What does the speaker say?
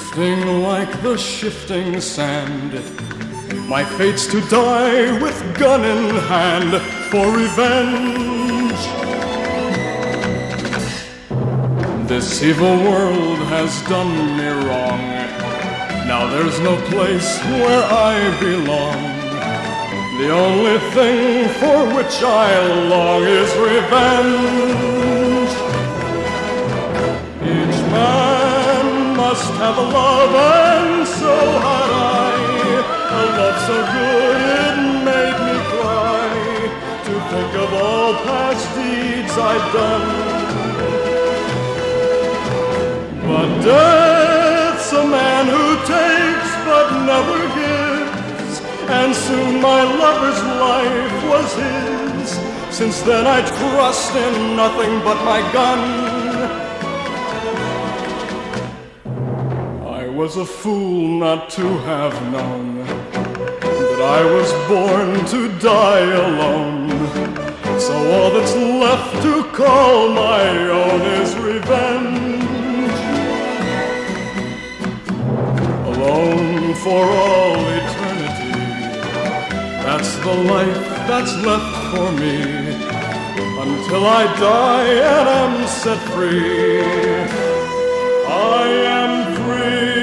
Shifting like the shifting sand. My fate's to die with gun in hand for revenge. This evil world has done me wrong. Now there's no place where I belong. The only thing for which I long is revenge. Have a love and so had I, a love so good it made me cry to think of all past deeds I'd done. But death's a man who takes but never gives, and soon my lover's life was his. Since then I trust in nothing but my gun. Was a fool not to have known that I was born to die alone. So all that's left to call my own is revenge. Alone for all eternity. That's the life that's left for me. Until I die and am set free. I am free.